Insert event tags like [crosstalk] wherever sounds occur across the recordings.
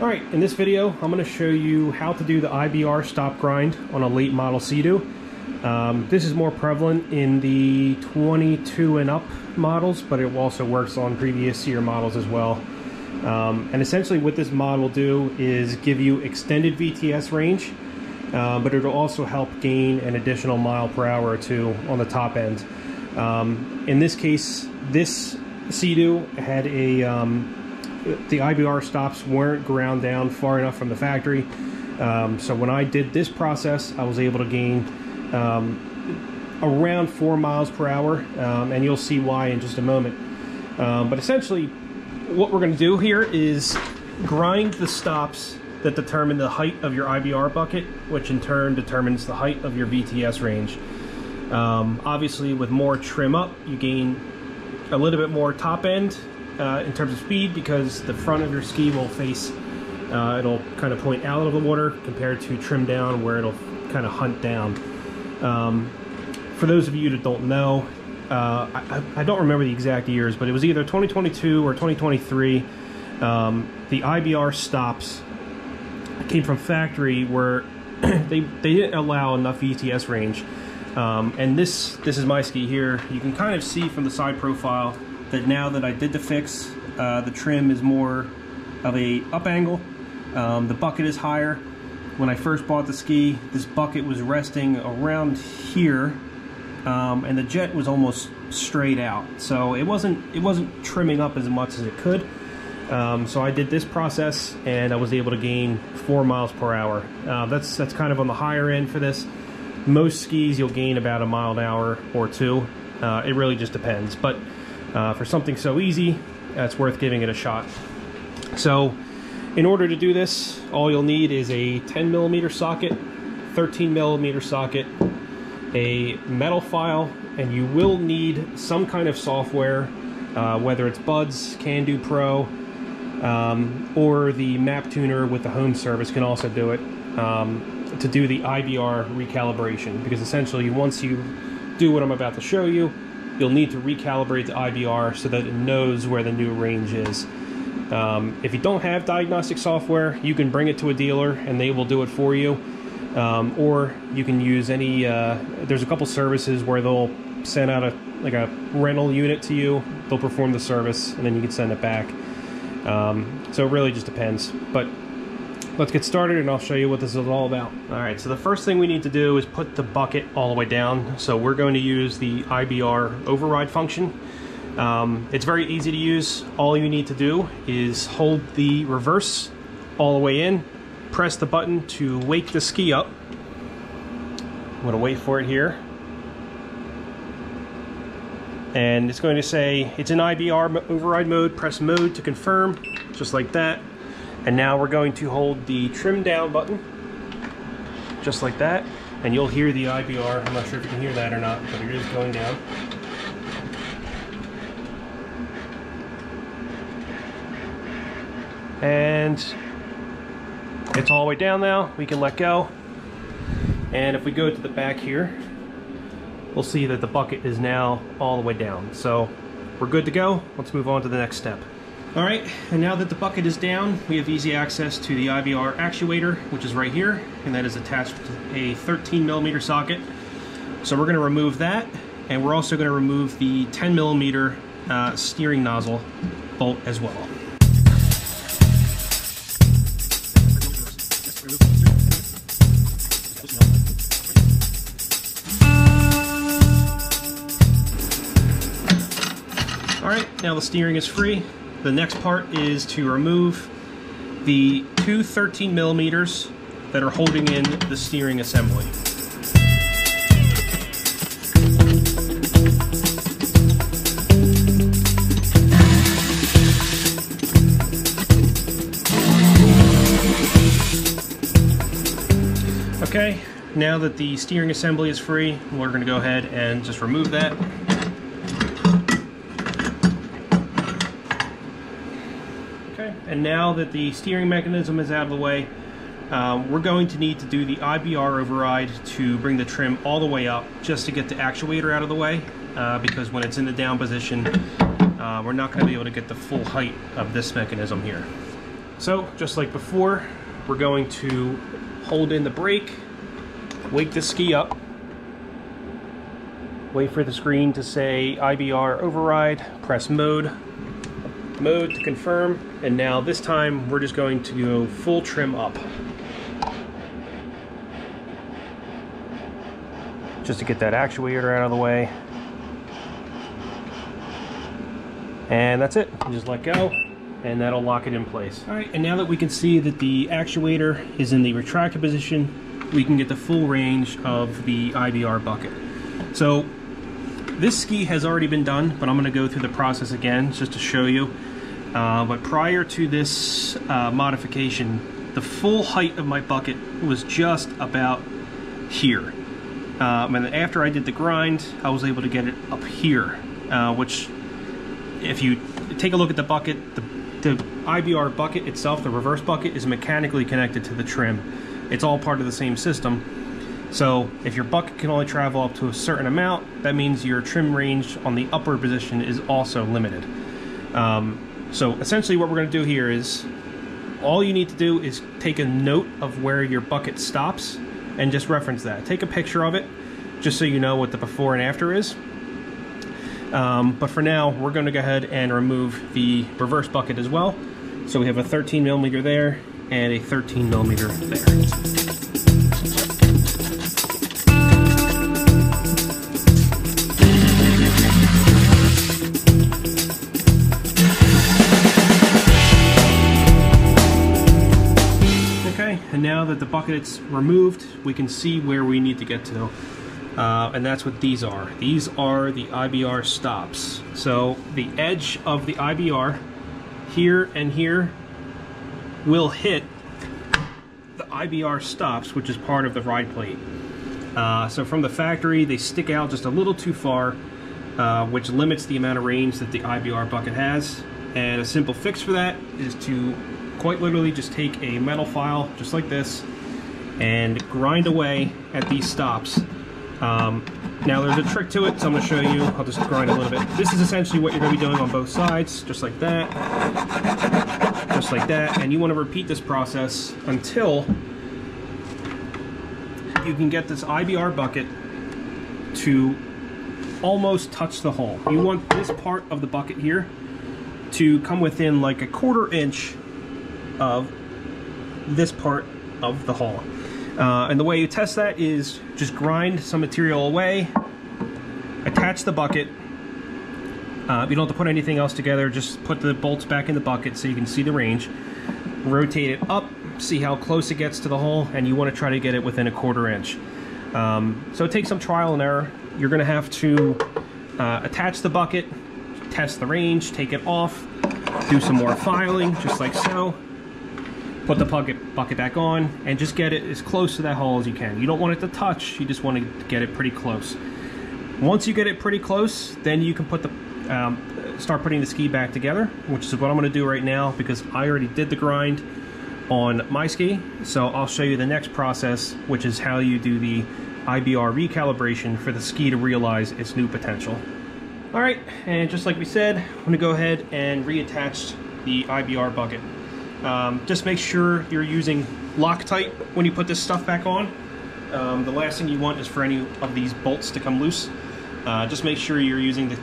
Alright, in this video I'm going to show you how to do the IBR stop grind on a late model Sea-Doo. Um, this is more prevalent in the 22 and up models, but it also works on previous year models as well. Um, and essentially what this mod will do is give you extended VTS range, uh, but it'll also help gain an additional mile per hour or two on the top end. Um, in this case, this Sea-Doo had a, um, the IBR stops weren't ground down far enough from the factory. Um, so when I did this process, I was able to gain um, around four miles per hour, um, and you'll see why in just a moment. Um, but essentially, what we're going to do here is grind the stops that determine the height of your IBR bucket, which in turn determines the height of your VTS range. Um, obviously, with more trim up, you gain a little bit more top end uh, in terms of speed because the front of your ski will face, uh, it'll kind of point out of the water compared to trim down where it'll kind of hunt down. Um, for those of you that don't know, uh, I, I, don't remember the exact years, but it was either 2022 or 2023. Um, the IBR stops came from factory where [clears throat] they, they didn't allow enough VTS range. Um, and this this is my ski here. You can kind of see from the side profile that now that I did the fix, uh, the trim is more of a up angle. Um, the bucket is higher. When I first bought the ski, this bucket was resting around here, um, and the jet was almost straight out. So it wasn't it wasn't trimming up as much as it could. Um, so I did this process, and I was able to gain four miles per hour. Uh, that's that's kind of on the higher end for this. Most skis you'll gain about a mile an hour or two. Uh, it really just depends, but uh, for something so easy, it's worth giving it a shot. So in order to do this, all you'll need is a 10 millimeter socket, 13 millimeter socket, a metal file, and you will need some kind of software, uh, whether it's Buds, CanDo Pro, um, or the map tuner with the home service can also do it um, to do the IBR recalibration because essentially once you do what I'm about to show you, you'll need to recalibrate the IBR so that it knows where the new range is. Um, if you don't have diagnostic software, you can bring it to a dealer and they will do it for you. Um, or you can use any, uh, there's a couple services where they'll send out a like a rental unit to you, they'll perform the service, and then you can send it back. Um, so it really just depends. But let's get started and I'll show you what this is all about. All right, so the first thing we need to do is put the bucket all the way down. So we're going to use the IBR override function. Um, it's very easy to use. All you need to do is hold the reverse all the way in, press the button to wake the ski up. I'm gonna wait for it here. And it's going to say it's in IBR override mode, press mode to confirm, just like that. And now we're going to hold the trim down button, just like that. And you'll hear the IBR. I'm not sure if you can hear that or not, but it is going down. And it's all the way down now. We can let go. And if we go to the back here, we'll see that the bucket is now all the way down. So we're good to go. Let's move on to the next step. All right, and now that the bucket is down, we have easy access to the IBR actuator, which is right here, and that is attached to a 13 millimeter socket. So we're gonna remove that, and we're also gonna remove the 10 millimeter uh, steering nozzle bolt as well. All right, now the steering is free. The next part is to remove the two 13 millimeters that are holding in the steering assembly. Okay, now that the steering assembly is free, we're going to go ahead and just remove that. And now that the steering mechanism is out of the way, um, we're going to need to do the IBR override to bring the trim all the way up just to get the actuator out of the way uh, because when it's in the down position, uh, we're not going to be able to get the full height of this mechanism here. So, just like before, we're going to hold in the brake, wake the ski up, wait for the screen to say IBR override, press mode, mode to confirm, and now this time we're just going to go full trim up. Just to get that actuator out of the way. And that's it, just let go and that'll lock it in place. All right, and now that we can see that the actuator is in the retracted position, we can get the full range of the IBR bucket. So this ski has already been done, but I'm gonna go through the process again just to show you. Uh, but prior to this uh, modification, the full height of my bucket was just about here. Um, and after I did the grind, I was able to get it up here, uh, which if you take a look at the bucket, the, the IBR bucket itself, the reverse bucket, is mechanically connected to the trim. It's all part of the same system. So if your bucket can only travel up to a certain amount, that means your trim range on the upper position is also limited. Um, so essentially what we're going to do here is all you need to do is take a note of where your bucket stops and just reference that. Take a picture of it just so you know what the before and after is. Um, but for now, we're going to go ahead and remove the reverse bucket as well. So we have a 13 millimeter there and a 13 millimeter there. Now that the bucket's removed, we can see where we need to get to. Uh, and that's what these are. These are the IBR stops. So the edge of the IBR here and here will hit the IBR stops, which is part of the ride plate. Uh, so from the factory, they stick out just a little too far, uh, which limits the amount of range that the IBR bucket has. And a simple fix for that is to quite literally just take a metal file just like this and grind away at these stops. Um, now there's a trick to it, so I'm going to show you. I'll just grind a little bit. This is essentially what you're going to be doing on both sides, just like that, just like that. And you want to repeat this process until you can get this IBR bucket to almost touch the hole. You want this part of the bucket here to come within like a quarter inch of this part of the hull. Uh, and the way you test that is just grind some material away, attach the bucket. Uh, you don't have to put anything else together, just put the bolts back in the bucket so you can see the range. Rotate it up, see how close it gets to the hole, and you want to try to get it within a quarter inch. Um, so it takes some trial and error. You're going to have to uh, attach the bucket, test the range, take it off, do some more filing, just like so put the bucket, bucket back on, and just get it as close to that hole as you can. You don't want it to touch, you just want to get it pretty close. Once you get it pretty close, then you can put the um, start putting the ski back together, which is what I'm going to do right now because I already did the grind on my ski. So I'll show you the next process, which is how you do the IBR recalibration for the ski to realize its new potential. All right, and just like we said, I'm going to go ahead and reattach the IBR bucket. Um, just make sure you're using Loctite when you put this stuff back on. Um, the last thing you want is for any of these bolts to come loose. Uh, just make sure you're using the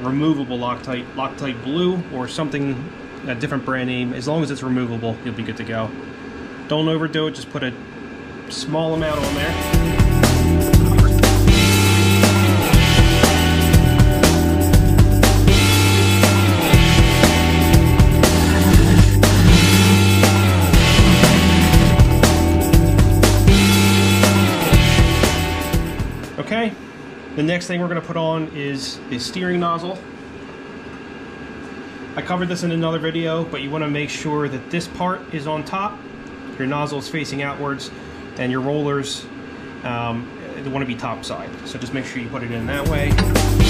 removable Loctite, Loctite Blue or something, a different brand name. As long as it's removable, you'll be good to go. Don't overdo it, just put a small amount on there. The next thing we're going to put on is the steering nozzle. I covered this in another video, but you want to make sure that this part is on top, your nozzle is facing outwards, and your rollers um, want to be top side. So just make sure you put it in that way.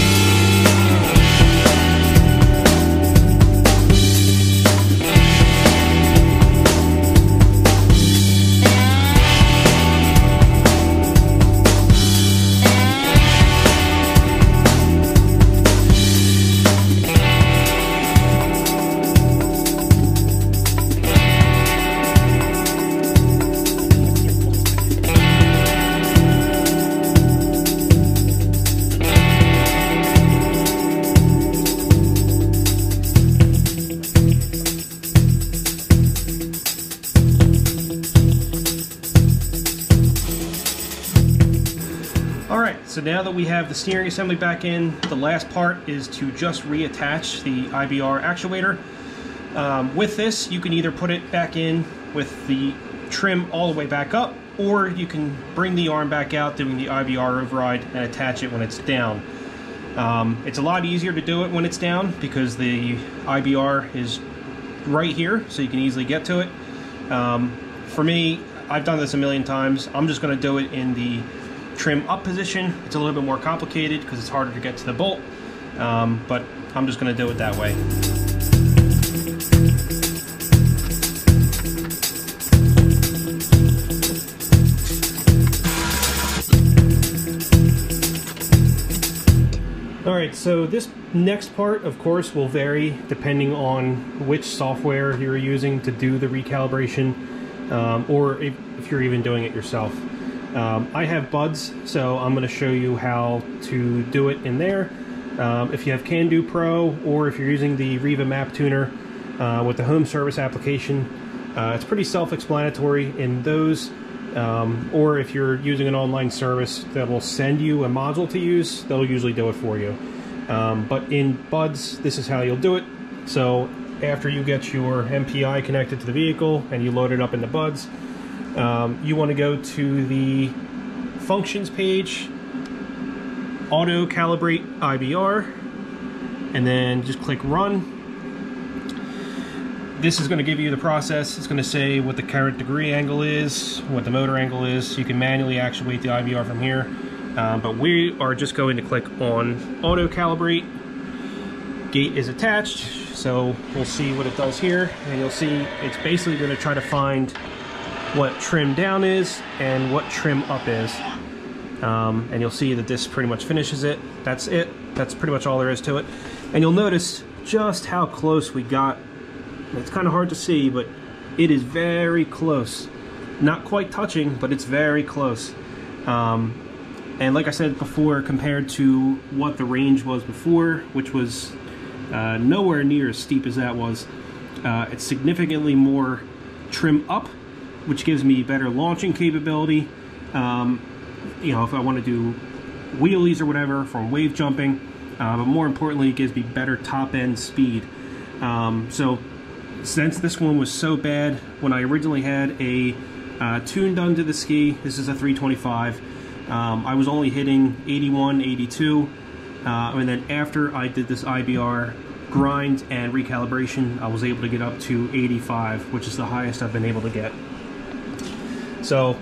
Now that we have the steering assembly back in, the last part is to just reattach the IBR actuator. Um, with this, you can either put it back in with the trim all the way back up, or you can bring the arm back out doing the IBR override and attach it when it's down. Um, it's a lot easier to do it when it's down because the IBR is right here, so you can easily get to it. Um, for me, I've done this a million times. I'm just going to do it in the trim up position. It's a little bit more complicated because it's harder to get to the bolt, um, but I'm just going to do it that way. All right, so this next part, of course, will vary depending on which software you're using to do the recalibration, um, or if, if, you're even doing it yourself. Um, I have Buds, so I'm going to show you how to do it in there. Um, if you have CanDo Pro, or if you're using the Riva Map Tuner uh, with the home service application, uh, it's pretty self-explanatory in those. Um, or if you're using an online service that will send you a module to use, they'll usually do it for you. Um, but in Buds, this is how you'll do it. So after you get your MPI connected to the vehicle and you load it up into Buds, um, you want to go to the functions page, auto calibrate IBR, and then just click run this is going to give you the process. It's going to say what the current degree angle is, what the motor angle is. You can manually actuate the IBR from here. Um, but we are just going to click on auto calibrate. Gate is attached, so we'll see what it does here. And you'll see it's basically going to try to find what trim down is and what trim up is. Um, and you'll see that this pretty much finishes it. That's it. That's pretty much all there is to it. And you'll notice just how close we got it's kind of hard to see, but it is very close. Not quite touching, but it's very close. Um, and like I said before, compared to what the range was before, which was uh, nowhere near as steep as that was, uh, it's significantly more trim up, which gives me better launching capability. Um, you know, if I want to do wheelies or whatever from wave jumping, uh, but more importantly, it gives me better top end speed. Um, so since this one was so bad, when I originally had a uh, tune done to the ski, this is a 325, um, I was only hitting 81, 82, uh, and then after I did this IBR grind and recalibration, I was able to get up to 85, which is the highest I've been able to get. So,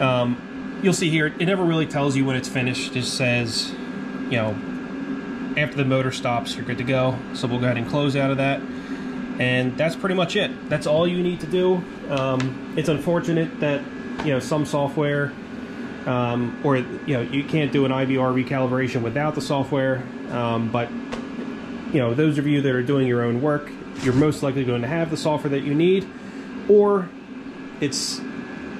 um, you'll see here, it never really tells you when it's finished, it just says, you know, after the motor stops, you're good to go. So we'll go ahead and close out of that. And that's pretty much it. That's all you need to do. Um, it's unfortunate that you know some software um, or you know you can't do an IBR recalibration without the software. Um, but you know those of you that are doing your own work you're most likely going to have the software that you need or it's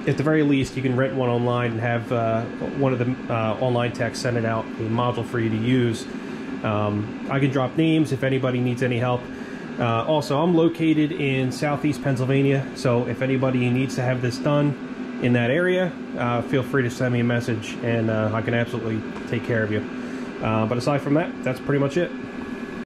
at the very least you can rent one online and have uh, one of the uh, online techs send it out a module for you to use um, I can drop names if anybody needs any help uh, also, I'm located in southeast Pennsylvania, so if anybody needs to have this done in that area, uh, feel free to send me a message and uh, I can absolutely take care of you. Uh, but aside from that, that's pretty much it.